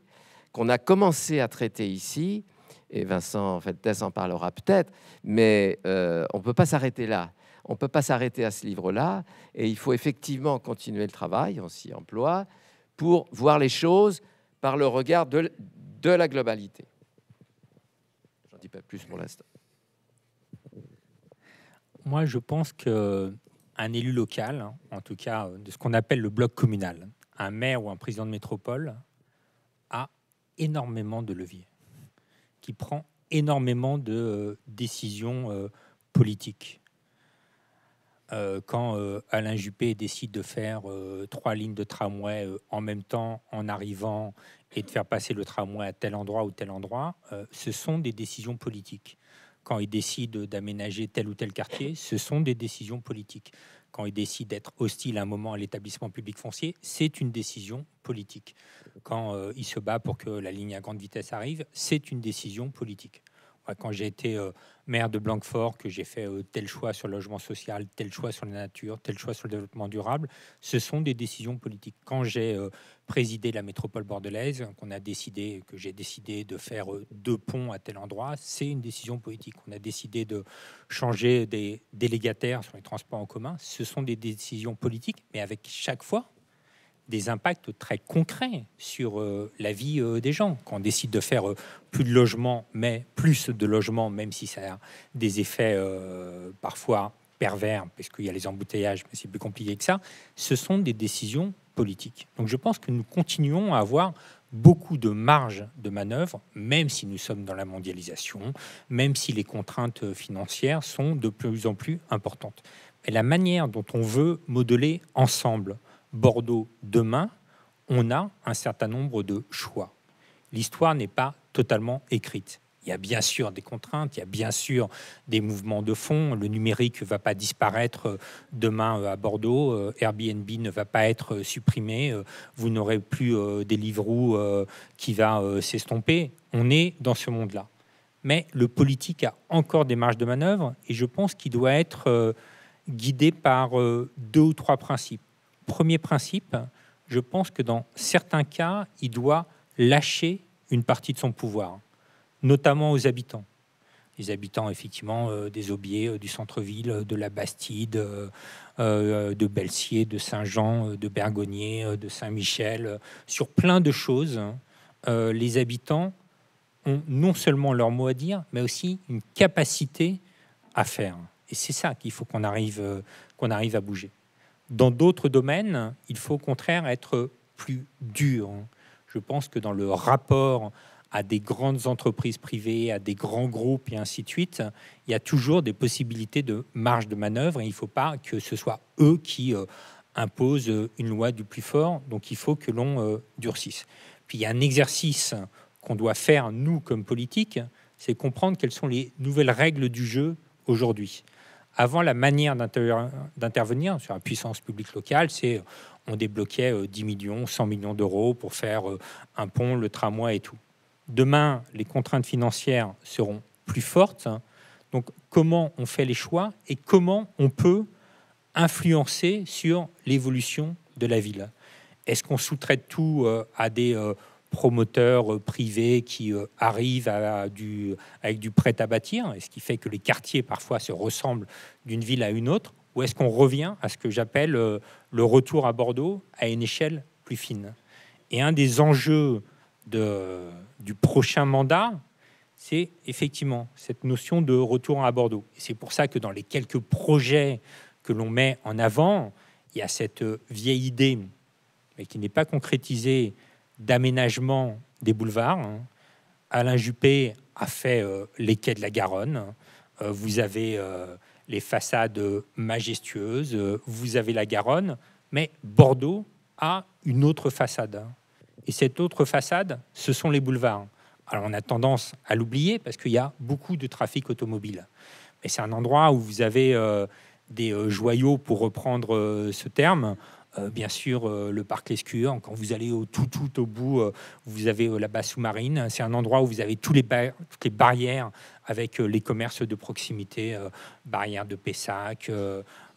qu'on a commencé à traiter ici, et Vincent en fait, en parlera peut-être, mais on ne peut pas s'arrêter là. On ne peut pas s'arrêter à ce livre-là, et il faut effectivement continuer le travail, on s'y emploie, pour voir les choses par le regard de, la globalité. J'en dis pas plus pour l'instant. Moi, je pense que un élu local, en tout cas de ce qu'on appelle le bloc communal, un maire ou un président de métropole, a énormément de leviers, qui prend énormément de euh, décisions euh, politiques. Euh, quand Alain Juppé décide de faire trois lignes de tramway en même temps en arrivant et de faire passer le tramway à tel endroit ou tel endroit, ce sont des décisions politiques quand il décide d'aménager tel ou tel quartier, ce sont des décisions politiques. Quand il décide d'être hostile à un moment à l'établissement public foncier, c'est une décision politique. Quand euh, il se bat pour que la ligne à grande vitesse arrive, c'est une décision politique quand j'ai été euh, maire de Blanquefort, que j'ai fait euh, tel choix sur le logement social, tel choix sur la nature, tel choix sur le développement durable, ce sont des décisions politiques. Quand j'ai euh, présidé la métropole bordelaise, qu'on a décidé, que j'ai décidé de faire deux ponts à tel endroit, c'est une décision politique. On a décidé de changer des délégataires sur les transports en commun, ce sont des décisions politiques, mais avec chaque fois des impacts très concrets sur euh, la vie euh, des gens. Quand on décide de faire euh, plus de logements, mais plus de logements, même si ça a des effets parfois pervers, parce qu'il y a les embouteillages, mais c'est plus compliqué que ça, ce sont des décisions politiques. Donc je pense que nous continuons à avoir beaucoup de marge de manœuvre, même si nous sommes dans la mondialisation, même si les contraintes financières sont de plus en plus importantes. Et la manière dont on veut modeler ensemble Bordeaux demain, on a un certain nombre de choix. L'histoire n'est pas totalement écrite. Il y a bien sûr des contraintes, il y a bien sûr des mouvements de fond. Le numérique ne va pas disparaître euh, demain euh, à Bordeaux. Euh, Airbnb ne va pas être supprimé. Vous n'aurez plus des livres qui va s'estomper. On est dans ce monde-là. Mais le politique a encore des marges de manœuvre et je pense qu'il doit être guidé par deux ou trois principes. Premier principe, je pense que dans certains cas, il doit lâcher une partie de son pouvoir, notamment aux habitants. Les habitants, effectivement, euh, des Aubiers, euh, du centre-ville, euh, de la Bastide, de Belsier, de Saint-Jean, de Bergonier, de Saint-Michel, sur plein de choses, les habitants ont non seulement leur mot à dire, mais aussi une capacité à faire. Et c'est ça qu'il faut qu'on arrive, qu'on arrive à bouger. Dans d'autres domaines, il faut au contraire être plus dur. Je pense que dans le rapport à des grandes entreprises privées, à des grands groupes et ainsi de suite, il y a toujours des possibilités de marge de manœuvre et il ne faut pas que ce soit eux qui euh, imposent une loi du plus fort. Donc il faut que l'on euh, durcisse. Puis il y a un exercice qu'on doit faire, nous, comme politiques, c'est comprendre quelles sont les nouvelles règles du jeu aujourd'hui Avant, la manière d'intervenir sur la puissance publique locale, c'est on débloquait 10 millions, 100 millions d'euros pour faire un pont, le tramway et tout. Demain, les contraintes financières seront plus fortes. Donc, comment on fait les choix et comment on peut influencer sur l'évolution de la ville? Est-ce qu'on sous-traite tout euh, à des euh, promoteurs euh, privés qui arrivent à du, avec du prêt à bâtir, et ce qui fait que les quartiers parfois se ressemblent d'une ville à une autre, ou est-ce qu'on revient à ce que j'appelle le retour à Bordeaux à une échelle plus fine? Et un des enjeux du prochain mandat, c'est effectivement cette notion de retour à Bordeaux. C'est pour ça que dans les quelques projets que l'on met en avant, il y a cette vieille idée, mais qui n'est pas concrétisée, d'aménagement des boulevards. Hein. Alain Juppé a fait euh, les quais de la Garonne. Euh, vous avez euh, les façades majestueuses, vous avez la Garonne, mais Bordeaux a une autre façade. Et cette autre façade, ce sont les boulevards. Alors on a tendance à l'oublier parce qu'il y a beaucoup de trafic automobile. Mais c'est un endroit où vous avez des joyaux, pour reprendre ce terme. Bien sûr, le parc Lescure. Quand vous allez tout, au bout, vous avez la base sous-marine. C'est un endroit où vous avez toutes les barrières avec les commerces de proximité, barrières de Pessac,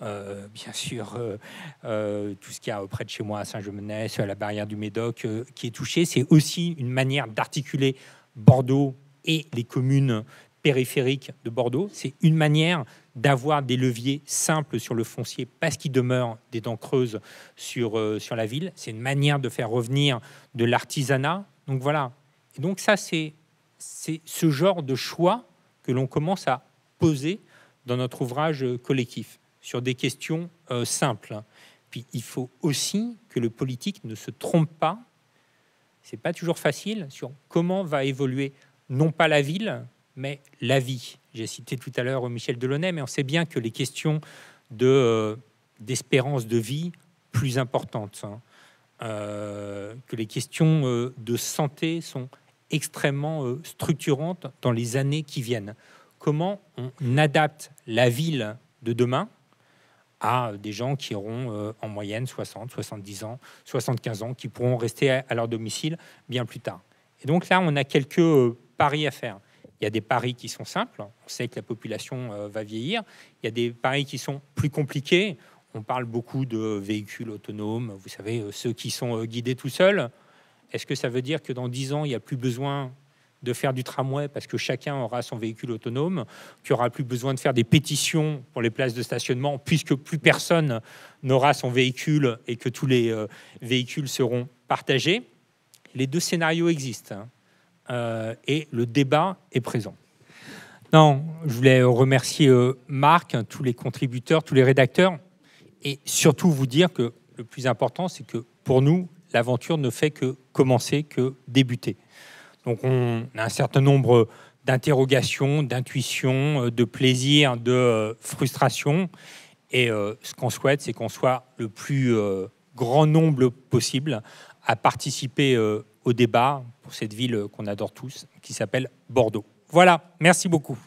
euh, bien sûr, euh, euh, tout ce qu'il y a près de chez moi à Saint-Gemenès, la barrière du Médoc, qui est touché. C'est aussi une manière d'articuler Bordeaux et les communes périphériques de Bordeaux. C'est une manière d'avoir des leviers simples sur le foncier parce qu'il demeure des dents creuses sur, sur la ville. C'est une manière de faire revenir de l'artisanat. Donc voilà. Et donc ça, c'est ce genre de choix que l'on commence à poser dans notre ouvrage collectif sur des questions euh, simples. Puis il faut aussi que le politique ne se trompe pas. C'est pas toujours facile sur comment va évoluer non pas la ville, mais la vie. J'ai cité tout à l'heure Michel Delaunay, mais on sait bien que les questions euh, d'espérance de vie plus importantes, hein, euh, que les questions de santé sont extrêmement structurantes dans les années qui viennent. Comment on adapte la ville de demain à des gens qui auront euh, en moyenne 60, 70 ans, 75 ans, qui pourront rester à, leur domicile bien plus tard? Et donc là, on a quelques euh, paris à faire. Il y a des paris qui sont simples, on sait que la population euh, va vieillir. Il y a des paris qui sont plus compliqués. On parle beaucoup de véhicules autonomes, vous savez, ceux qui sont guidés tout seuls. Est-ce que ça veut dire que dans 10 ans, il n'y a plus besoin de faire du tramway parce que chacun aura son véhicule autonome, qu'il n'y aura plus besoin de faire des pétitions pour les places de stationnement puisque plus personne n'aura son véhicule et que tous les euh, véhicules seront partagés? Les deux scénarios existent hein. euh, et le débat est présent. Non, je voulais remercier euh, Marc, tous les contributeurs, tous les rédacteurs et surtout vous dire que le plus important, c'est que pour nous, l'aventure ne fait que commencer, que débuter. Donc on a un certain nombre d'interrogations, d'intuitions, euh, de plaisirs, de euh, frustrations. Et euh, ce qu'on souhaite, c'est qu'on soit le plus grand nombre possible à participer au débat pour cette ville qu'on adore tous, qui s'appelle Bordeaux. Voilà, merci beaucoup.